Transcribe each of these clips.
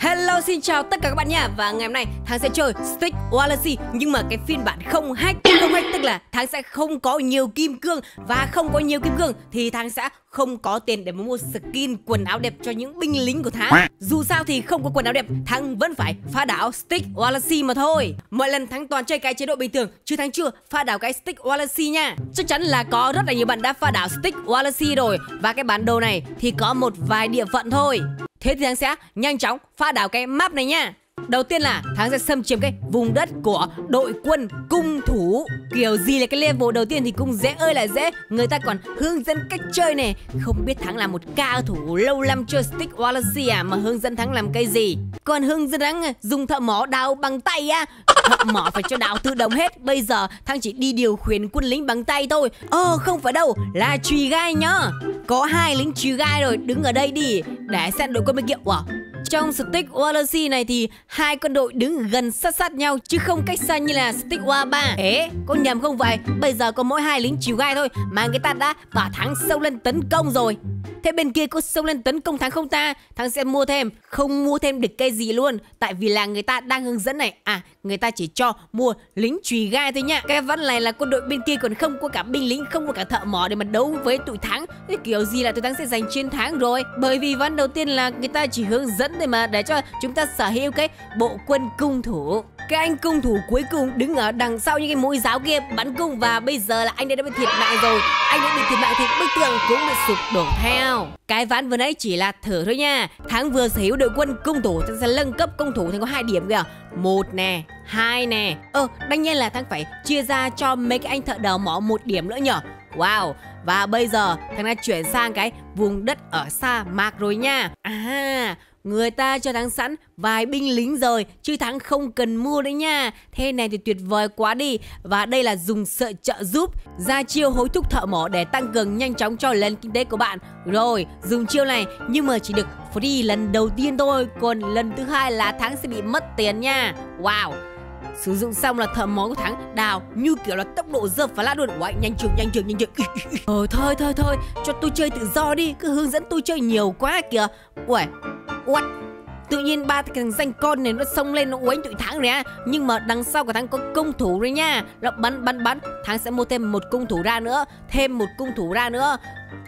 Hello, xin chào tất cả các bạn nha. Và ngày hôm nay, Thắng sẽ chơi Stick Wallacy Nhưng mà cái phiên bản không hack Không hack, tức là Thắng sẽ không có nhiều kim cương. Và không có nhiều kim cương Thì Thắng sẽ không có tiền để mua skin quần áo đẹp cho những binh lính của Thắng. Dù sao thì không có quần áo đẹp, Thắng vẫn phải phá đảo Stick Wallacy mà thôi. Mọi lần Thắng toàn chơi cái chế độ bình thường, Chứ Thắng chưa phá đảo cái Stick Wallacy nha. Chắc chắn là có rất là nhiều bạn đã phá đảo Stick Wallacy rồi. Và cái bản đồ này thì có một vài địa phận thôi. Thế thì anh sẽ nhanh chóng phá đảo cái map này nha. Đầu tiên là Thắng sẽ xâm chiếm cái vùng đất của đội quân cung thủ Kiểu gì là cái level đầu tiên thì cũng dễ ơi là dễ. Người ta còn hướng dẫn cách chơi này Không biết Thắng là một cao thủ lâu năm chơi Stick Wallace à Mà hướng dẫn Thắng làm cái gì? Còn hướng dẫn Thắng dùng thợ mỏ đào bằng tay á. Thợ mỏ phải cho đào tự động hết. Bây giờ Thắng chỉ đi điều khiển quân lính bằng tay thôi. Ờ không phải đâu, Là trùy gai nhá. Có hai lính trùy gai rồi, Đứng ở đây đi, Để xem đội quân bên kia. Wow trong Stick Wallacy này thì hai quân đội đứng gần sát sát nhau chứ không cách xa như là Stick War 3. Ế, có nhầm không vậy? Bây giờ có mỗi hai lính chiều gai thôi mà người ta đã tỏa thắng sâu lên tấn công rồi. Thế bên kia có sâu lên tấn công thắng không ta? Thắng sẽ mua thêm, không mua thêm được cây gì luôn. Tại vì là người ta đang hướng dẫn này. À, người ta chỉ cho mua lính chùy gai thôi nha. Cái vấn này là quân đội bên kia còn không có cả binh lính, không có cả thợ mỏ để mà đấu với tụi thắng. Thế kiểu gì là tụi thắng sẽ giành chiến thắng rồi. Bởi vì ván đầu tiên là người ta chỉ hướng dẫn để mà để cho chúng ta sở hữu cái bộ quân cung thủ cái anh cung thủ cuối cùng đứng ở đằng sau những cái mũi giáo kia bắn cung và bây giờ là anh đã bị thiệt mạng rồi. Anh đã bị thiệt mạng thì bức tường cũng bị sụp đổ theo. Cái ván vừa nãy chỉ là thử thôi nha. Thắng vừa sở hữu đội quân cung thủ sẽ nâng cấp cung thủ thành có hai điểm kìa. Một nè hai nè. Ơ ờ, đương nhiên là thắng phải chia ra cho mấy cái anh thợ đào mỏ một điểm nữa nhở? Wow. Và bây giờ thằng đã chuyển sang cái vùng đất ở sa mạc rồi nha. À Người ta cho thắng sẵn vài binh lính rồi Chứ thắng không cần mua đấy nha. Thế này thì tuyệt vời quá đi. Và đây là dùng sợi trợ giúp Ra chiêu hối thúc thợ mỏ để tăng cường nhanh chóng cho lần kinh tế của bạn. Rồi dùng chiêu này nhưng mà chỉ được free lần đầu tiên thôi. Còn lần thứ hai là thắng sẽ bị mất tiền nha. Wow. Sử dụng xong là thợ mỏ của thắng đào như kiểu là tốc độ dơ phá lát luôn. Uầy, nhanh trường nhanh trường nhanh trường Ờ thôi thôi thôi. Cho tôi chơi tự do đi Cứ hướng dẫn tôi chơi nhiều quá kìa. Uầy. What? Tự nhiên ba thằng danh con này nó xông lên, nó uống tụi thắng rồi á. Nhưng mà đằng sau của thắng có cung thủ rồi nha. Nó bắn bắn bắn. Thắng sẽ mua thêm một cung thủ ra nữa, Thêm một cung thủ ra nữa.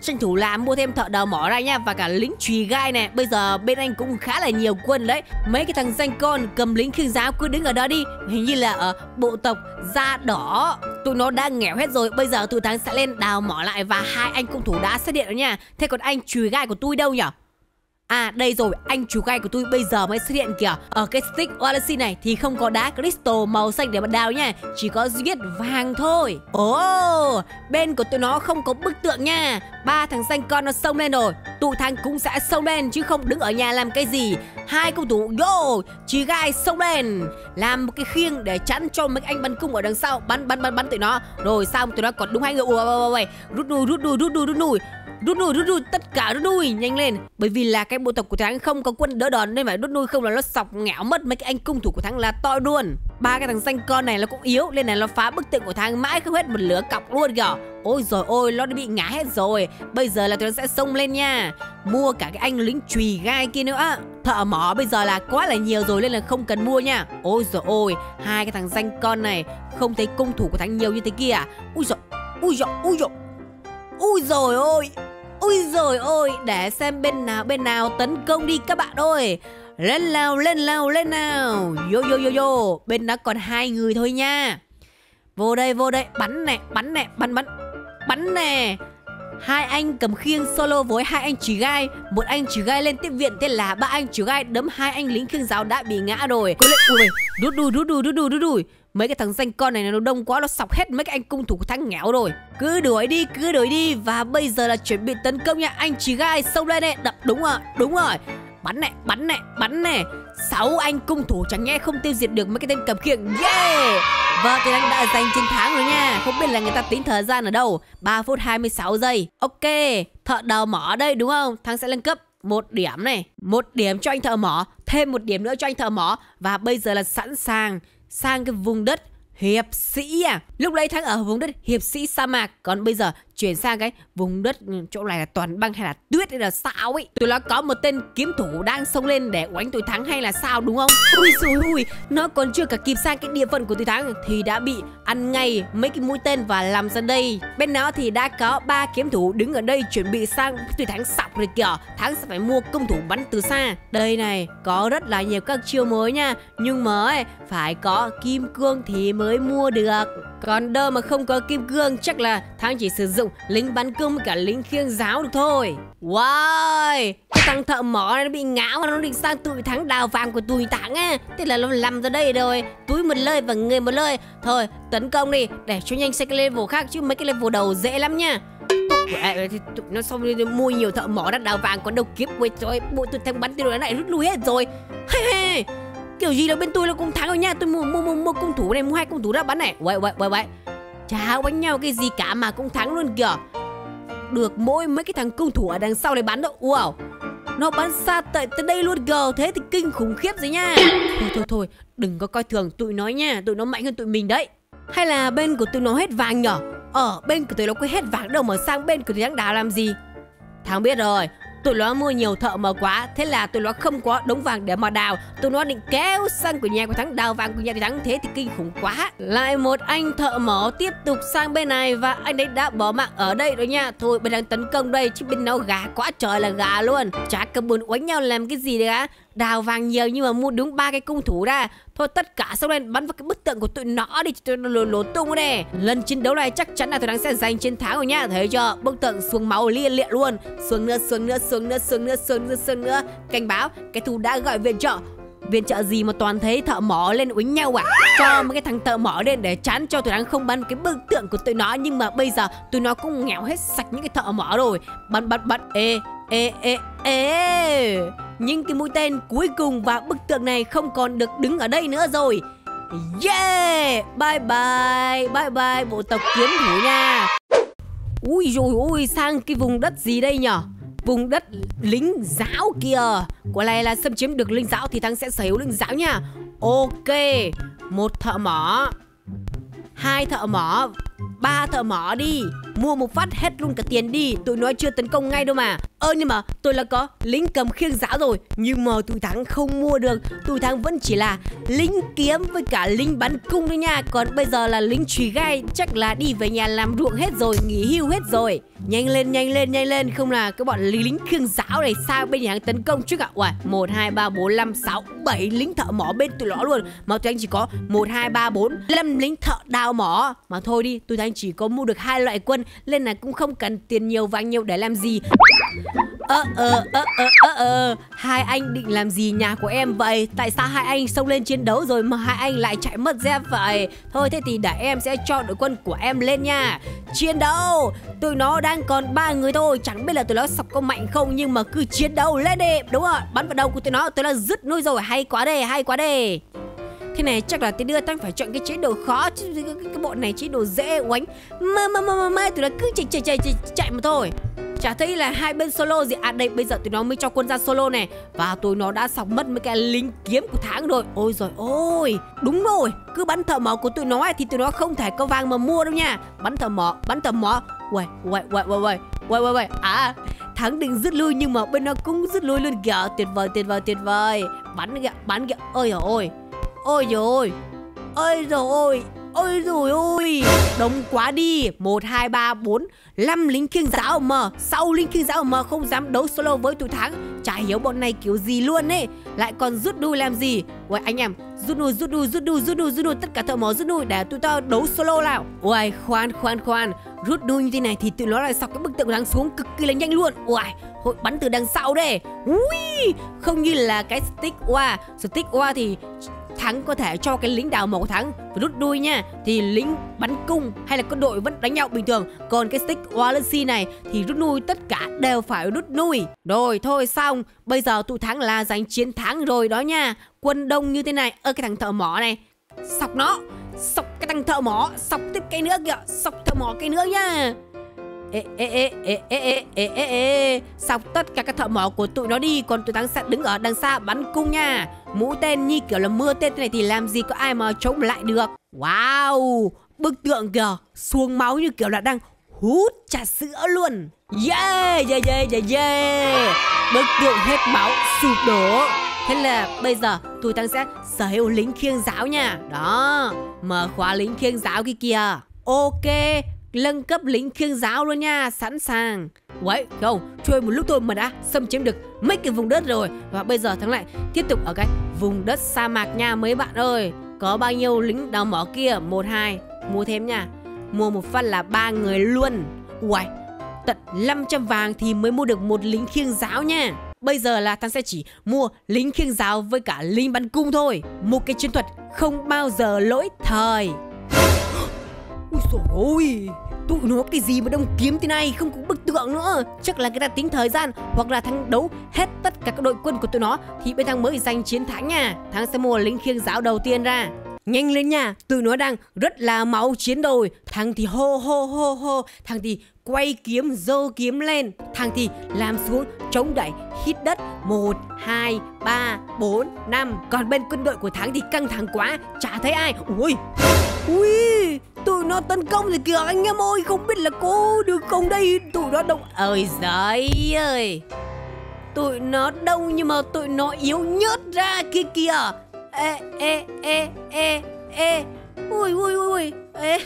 Tranh thủ làm mua thêm thợ đào mỏ ra nha, và cả lính chùy gai nè bây giờ bên anh cũng khá là nhiều quân đấy. Mấy cái thằng danh con cầm lính khiêng giáo cứ đứng ở đó đi. Hình như là ở bộ tộc da đỏ. Tụi nó đã nghèo hết rồi. Bây giờ tụi thắng sẽ lên đào mỏ lại và hai anh cung thủ đã xuất hiện rồi nha. Thế còn anh chùy gai của tôi đâu nhỉ À đây rồi, anh chủ gai của tôi bây giờ mới xuất hiện kìa. Ở cái stick Odyssey này thì không có đá crystal màu xanh để bạn đào nha. Chỉ có duy nhất vàng thôi. Ồ, oh, bên của tụi nó không có bức tượng nha. Ba thằng xanh con nó xông lên rồi. Tụi thằng cũng sẽ xông lên chứ không đứng ở nhà làm cái gì. Hai cầu thủ yo, chỉ gai xông lên. Làm một cái khiêng để chắn cho mấy anh bắn cung ở đằng sau. Bắn bắn bắn bắn tụi nó. Rồi xong tụi nó còn đúng hai người? Ui, rút đuôi rút đuôi rút đuôi rút đuôi. Rút nuôi, rút nuôi, tất cả rút nuôi, nhanh lên. Bởi vì là cái bộ tộc của thắng không có quân đỡ đòn Nên phải rút nuôi không là nó sọc ngẽo mất mấy cái anh cung thủ của thắng là to luôn. Ba cái thằng xanh con này nó cũng yếu Nên là nó phá bức tượng của thắng mãi không hết một lửa cọc luôn kìa. Ôi rồi ôi, nó đã bị ngã hết rồi. Bây giờ là tụi nó sẽ xông lên nha. Mua cả cái anh lính chùy gai kia nữa. Thợ mỏ bây giờ là quá là nhiều rồi Nên là không cần mua nha. Ôi rồi ôi, hai cái thằng danh con này Không thấy cung thủ của thắng nhiều như thế kia à? Ui rồi, ui rồi, ui rồi Ui rồi ôi. Ui rồi ôi Để xem bên nào bên nào tấn công đi các bạn ơi. Lên nào lên nào lên nào. Yo yo yo yo Bên đó còn hai người thôi nha. Vô đây vô đây. Bắn nè bắn nè bắn bắn. Bắn nè. Hai anh cầm khiêng solo với hai anh chỉ gai. Một anh chỉ gai lên tiếp viện thế là ba anh chỉ gai đấm hai anh lính khiêng giáo đã bị ngã rồi. Cố lên, ui, đút đùi đút đùi đút đùi đút đùi mấy cái thằng danh con này nó đông quá, nó sọc hết mấy cái anh cung thủ của thắng nghèo rồi. Cứ đuổi đi, cứ đuổi đi. Và bây giờ là chuẩn bị tấn công nha. Anh chỉ gai xông lên nè đập, đúng rồi đúng rồi. Bắn này bắn này bắn này. Sáu anh cung thủ chẳng nghe không tiêu diệt được mấy cái tên cầm khiêng. Yeah! Và thì anh đã giành chiến thắng rồi nha. Không biết là người ta tính thời gian ở đâu. 3 phút 26 giây. Ok, Thợ đào mỏ đây, đúng không? Thắng sẽ lên cấp một điểm này. Một điểm cho anh thợ mỏ. Thêm một điểm nữa cho anh thợ mỏ. Và bây giờ là sẵn sàng sang cái vùng đất hiệp sĩ à. Lúc đấy thắng ở vùng đất hiệp sĩ sa mạc. Còn bây giờ chuyển sang cái vùng đất chỗ này là toàn băng hay là tuyết hay là sao ấy. Tụi nó có một tên kiếm thủ đang xông lên để oánh tụi thắng hay là sao đúng không? Ui xui ui nó còn chưa cả kịp sang cái địa phận của tụi thắng thì đã bị ăn ngay mấy cái mũi tên và làm ra đây. Bên nó thì đã có ba kiếm thủ đứng ở đây chuẩn bị sang tụi thắng sọc rồi kìa. Thắng sẽ phải mua công thủ bắn từ xa. Đây này có rất là nhiều các chiêu mới nha. Nhưng mà ấy, phải có kim cương thì mới mua được. Còn đâu mà không có kim cương chắc là thắng chỉ sử dụng lính bắn cung với cả lính khiêng giáo được thôi. Wow Cái thằng thợ mỏ này nó bị ngáo Nó định sang tụi thắng đào vàng của tụi thắng á. Thế là nó nằm ra đây rồi. Túi một lời và người một lời Thôi tấn công đi Để cho nhanh sang cái level khác Chứ mấy cái level đầu dễ lắm nha. Tụi nó xong mua nhiều thợ mỏ đã đào vàng còn đâu kiếp. Quên rồi bộ tụi thằng bắn tiêu này rút lui hết rồi. Kiểu gì là bên tôi là cũng thắng rồi nha. Tôi mua mua mua, mua cung thủ này mua hai cung thủ đã bắn này. Vậy vậy vậy vậy chả bánh nhau cái gì cả mà cũng thắng luôn kìa. Được mỗi mấy cái thằng cung thủ ở đằng sau này bắn đâu wow. Nó bắn xa tận tới đây luôn kìa. Thế thì kinh khủng khiếp rồi nha. Thôi thôi thôi. Đừng có coi thường tụi nó nha. Tụi nó mạnh hơn tụi mình đấy. Hay là bên của tụi nó hết vàng nhở? Ở bên của tụi nó có hết vàng đâu mà sang bên của thằng đào làm gì? Thằng biết rồi tụi nó mua nhiều thợ mờ quá, thế là tụi nó không có đống vàng để mà đào. Tụi nó định kéo sang của nhà của thắng, đào vàng của nhà của thắng, thế thì kinh khủng quá. Lại một anh thợ mỏ tiếp tục sang bên này và anh ấy đã bỏ mạng ở đây rồi nha. Thôi bên đang tấn công đây, chứ bên nó gà quá trời là gà luôn. Chả cần buồn uánh nhau làm cái gì đấy á đào vàng nhiều nhưng mà mua đúng ba cái cung thủ ra. Thôi tất cả sau đây bắn vào cái bức tượng của tụi nó đi cho nó lổ, tung này. lần chiến đấu này chắc chắn là tụi đang sẽ giành chiến thắng rồi nhá thấy chưa? Bức tượng xuống máu lia lịa luôn. Xuống nữa xuống nữa xuống nữa xuống nữa xuống nữa xuống nữa. Cảnh báo cái thù đã gọi viện trợ. Viện trợ gì mà toàn thấy thợ mỏ lên uýnh nhau à? Cho mấy cái thằng thợ mỏ lên để chán cho tụi nó không bắn cái bức tượng của tụi nó. Nhưng mà bây giờ tụi nó cũng nghèo hết sạch những cái thợ mỏ rồi. Bắn bắn bắn. Ê ê ê ê những cái mũi tên cuối cùng và bức tượng này không còn được đứng ở đây nữa rồi. Yeah! Bye bye Bye bye, bộ tộc kiếm thủ nha. Ui rồi ui sang cái vùng đất gì đây nhở? Vùng đất lính giáo kìa. Quả này là xâm chiếm được lính giáo Thì thằng sẽ sở hữu lính giáo nha. Ok, Một thợ mỏ, Hai thợ mỏ, ba thợ mỏ đi. Mua một phát hết luôn cả tiền đi. Tụi nó chưa tấn công ngay đâu mà. Ơ nhưng mà tôi là có lính cầm khiêng giáo rồi Nhưng mà tụi thắng không mua được. Tụi thắng vẫn chỉ là lính kiếm với cả lính bắn cung thôi nha. Còn bây giờ là lính trùy gai Chắc là đi về nhà làm ruộng hết rồi Nghỉ hưu hết rồi. Nhanh lên nhanh lên nhanh lên Không là cái bọn lính khiêng giáo này sao bên nhà tấn công trước ạ? Uầy 1, 2, 3, 4, 5, 6, 7 lính thợ mỏ bên tụi nó luôn. Mà tụi anh chỉ có 1, 2, 3, 4, 5 lính thợ đào mỏ. Mà thôi đi tôi anh chỉ có mua được hai loại quân nên là cũng không cần tiền nhiều vàng nhiều để làm gì ơ ờ ơ ờ ơ ờ. Hai anh định làm gì nhà của em vậy? Tại sao hai anh xông lên chiến đấu rồi mà hai anh lại chạy mất dép vậy? Thôi thế thì để em sẽ cho đội quân của em lên nha. Chiến đấu! Tụi nó đang còn ba người thôi, chẳng biết là tụi nó sọc có mạnh không nhưng mà cứ chiến đấu lên đi. Đúng rồi, bắn vào đầu của tụi nó tụi nó dứt nuôi rồi. Hay quá đề hay quá đề Thế này chắc là tí đưa tăng phải chọn cái chế độ khó chứ cái, cái, cái bộ này chế độ dễ oánh. Mà mà mà mà, mà tụi nó cứ chạy chạy chạy chạy, chạy mà thôi. Chả thấy là hai bên solo gì? À đây bây giờ tụi nó mới cho quân ra solo này. Và tụi nó đã sọc mất mấy cái lính kiếm của tháng rồi. Ôi rồi ôi! Đúng rồi Cứ bắn thợ mỏ của tụi nó ấy, Thì tụi nó không thể có vàng mà mua đâu nha. Bắn thợ mỏ Bắn thợ mỏ. Uầy uầy uầy uầy uầy Uầy uầy uầy. À Thắng định rút lui nhưng mà bên nó cũng rút lui luôn kìa. Tuyệt vời tuyệt vời tuyệt vời. Bắn kìa bắn kìa. Ôi trời ôi. Ôi rồi Ôi. Rồi ôi Ôi rồi ôi. Đông quá đi. 1, 2, 3, 4 5 lính khiêng giáo mà 6 lính khiêng giáo mà không dám đấu solo với tụi thắng. Chả hiểu bọn này kiểu gì luôn ấy. Lại còn rút đuôi làm gì? Uầy anh em Rút đuôi rút đuôi rút đuôi rút đuôi rút đuôi Tất cả thợ mỏ rút đuôi để tụi tao đấu solo nào. Uầy khoan khoan khoan. Rút đuôi như thế này thì tụi nó lại sọc cái bức tượng đang xuống cực kỳ là nhanh luôn. Uầy Hội bắn từ đằng sau đây. Ui Không như là cái stick oa. Stick oa thì thắng có thể cho cái lính đào mỏ thắng. Thắng rút đuôi nha, thì lính bắn cung hay là quân đội vẫn đánh nhau bình thường. Còn cái stick Wallace này thì rút nuôi tất cả đều phải rút nuôi rồi, thôi xong, bây giờ tụi thắng là giành chiến thắng rồi đó nha. Quân đông như thế này, ơ, cái thằng thợ mỏ này, sọc nó, sọc cái thằng thợ mỏ, sọc tiếp cái nữa kìa, sọc thợ mỏ cái nữa nha ê ê ê ê ê ê ê ê ê. Sọc tất cả các thợ mỏ của tụi nó đi còn tụi thắng sẽ đứng ở đằng xa bắn cung nha. Mũ tên như kiểu là mưa tên thế này thì làm gì có ai mà chống lại được. Wow bức tượng kìa xuông máu như kiểu là đang hút trà sữa luôn. Yeah, yeah, yeah, yeah, yeah. Bức tượng hết máu, sụp đổ. Thế là bây giờ tụi tăng sẽ sở hữu lính khiêng giáo nha. Đó, mở khóa lính khiêng giáo kia kìa. Ok, Lân cấp lính khiêng giáo luôn nha, sẵn sàng. Vậy không, chơi một lúc thôi mà đã xâm chiếm được mấy cái vùng đất rồi. Và bây giờ thắng lại tiếp tục ở cái vùng đất sa mạc nha mấy bạn ơi. Có bao nhiêu lính đào mỏ kia, một hai mua thêm nha. Mua một phát là ba người luôn. Uầy, tận 500 vàng thì mới mua được một lính khiêng giáo nha. Bây giờ là thằng sẽ chỉ mua lính khiêng giáo với cả lính bắn cung thôi. Một cái chiến thuật không bao giờ lỗi thời. Ui ôi Tụi nó cái gì mà đông kiếm thế này Không có bức tượng nữa. Chắc là người ta tính thời gian Hoặc là thắng đấu hết tất cả các đội quân của tụi nó Thì bên thằng mới giành chiến thắng nha. Thằng sẽ mua lính khiêng giáo đầu tiên ra. Nhanh lên nha, tụi nó đang rất là máu chiến rồi. Thằng thì hô hô hô hô. Thằng thì quay kiếm dơ kiếm lên. Thằng thì làm xuống chống đẩy hít đất. 1, 2, 3, 4, 5 Còn bên quân đội của thắng thì căng thẳng quá Chả thấy ai. Ui Ui. Tụi nó tấn công rồi kìa anh em ơi Không biết là có được không đây? Tụi nó đông Ơi giời ơi. Tụi nó đông nhưng mà tụi nó yếu nhớt ra kia kìa. Ê ê ê ê ê. Ui ui ui ui. Ê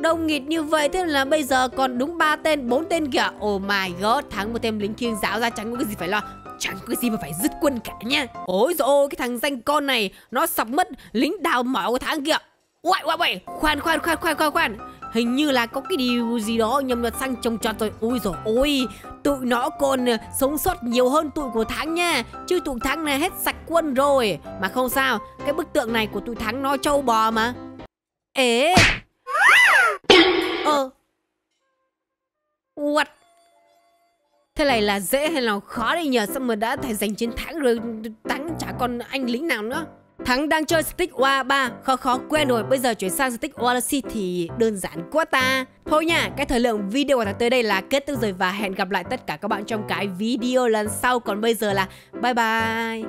Đông nghịt như vậy thế là bây giờ còn đúng ba tên, bốn tên kìa. Oh my god, thắng một tên lính thiên giáo ra chẳng có cái gì phải lo Chẳng có cái gì mà phải dứt quân cả nha. Ôi dồi ôi, cái thằng danh con này Nó sọc mất lính đào mỏ của tháng kìa. Uầy, uầy, uầy, khoan, khoan, khoan, khoan, khoan, khoan. Hình như là có cái điều gì đó nhầm luật sang trồng trọt rồi. Ôi dồi ôi Tụi nó còn ờ, sống sót nhiều hơn tụi của Thắng nha. Chứ tụi Thắng này hết sạch quân rồi. Mà không sao Cái bức tượng này của tụi Thắng nó trâu bò mà. Ế Ờ. What? Thế này là dễ hay là khó đây nhờ? Sao mà đã thể giành chiến thắng rồi Thắng chả còn anh lính nào nữa? Thắng đang chơi stick oa 3 Khó khó quen rồi. Bây giờ chuyển sang stick Odyssey thì đơn giản quá ta. Thôi nha, Cái thời lượng video của thằng tới đây là kết thúc rồi Và hẹn gặp lại tất cả các bạn trong cái video lần sau. Còn bây giờ là bye bye.